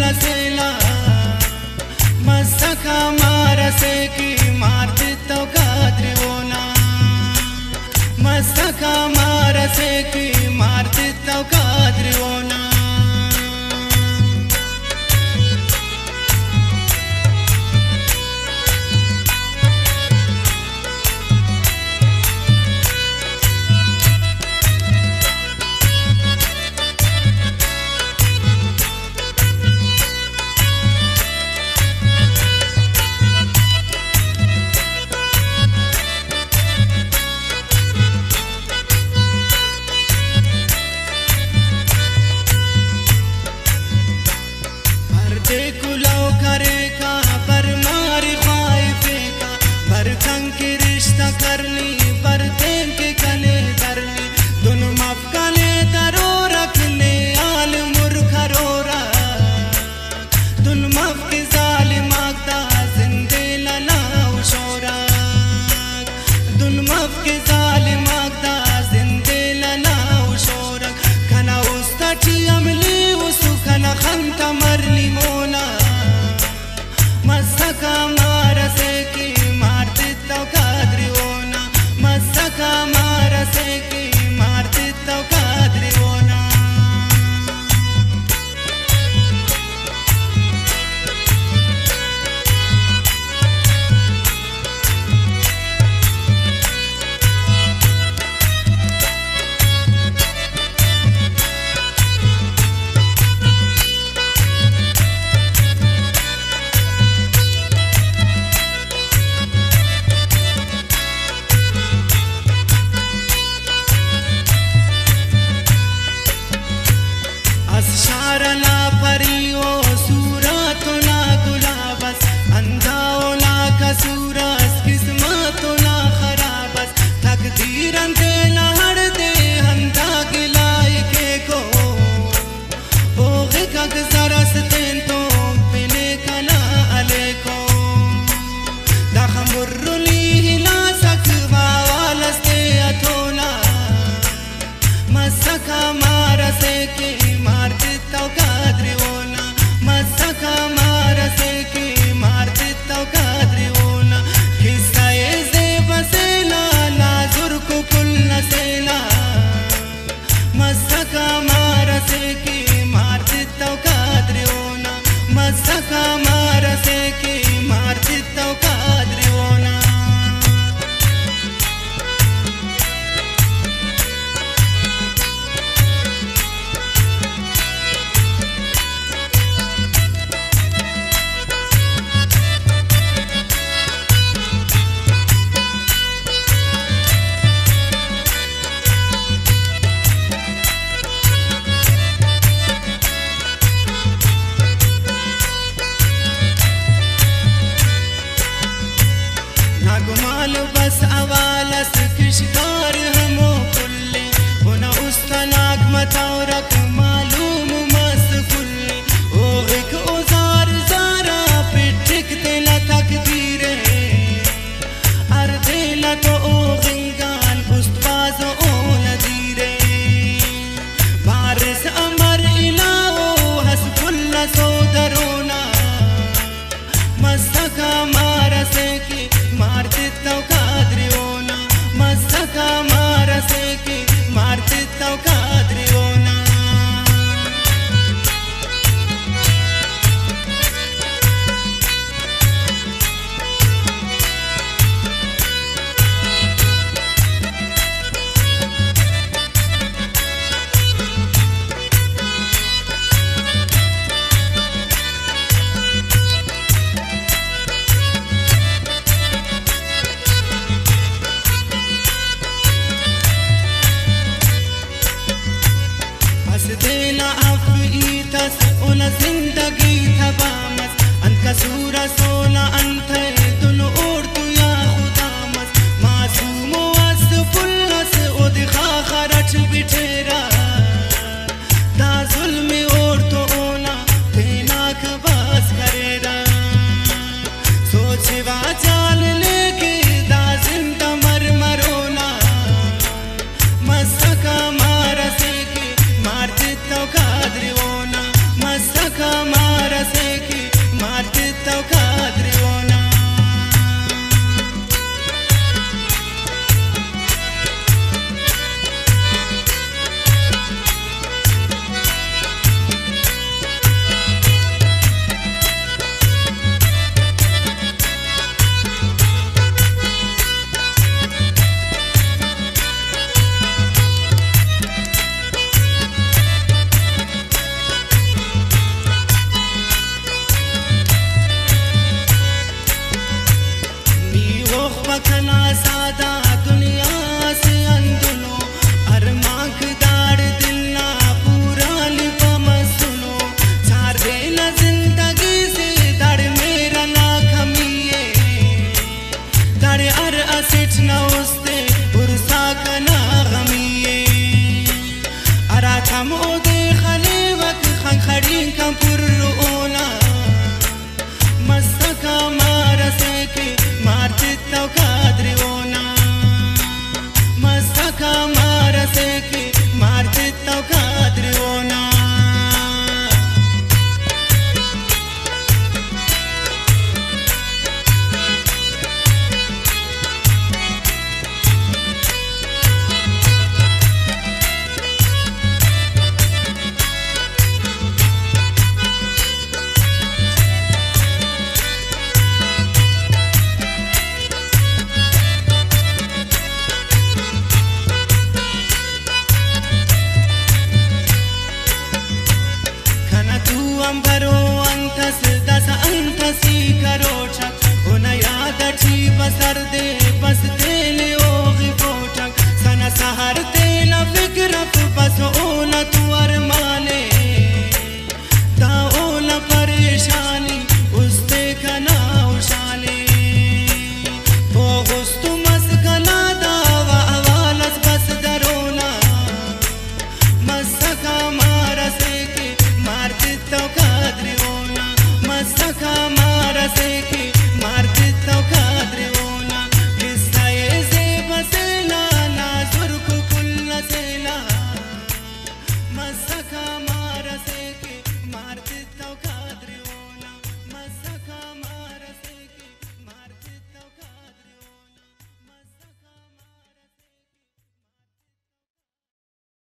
नसेला मस्तका मारसे की मारत तो काद्र होना। मस्तका मारसे की tanke rishta kar li par tanke kale kar li dono maaf kale taro rakhne al murkh rora dono maaf ke zalim aagta zinde lana shora dono maaf ke zalim अगमाल बस अवाल सिख शिकार हमो कुल्ले उन उस्तनाग मताव Rakhma Então यादी बे